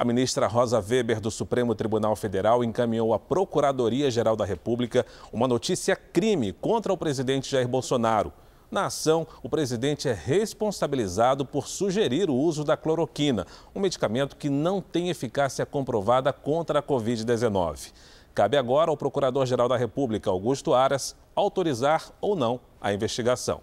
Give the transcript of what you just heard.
A ministra Rosa Weber, do Supremo Tribunal Federal, encaminhou à Procuradoria-Geral da República uma notícia crime contra o presidente Jair Bolsonaro. Na ação, o presidente é responsabilizado por sugerir o uso da cloroquina, um medicamento que não tem eficácia comprovada contra a Covid-19. Cabe agora ao Procurador-Geral da República, Augusto Aras, autorizar ou não a investigação.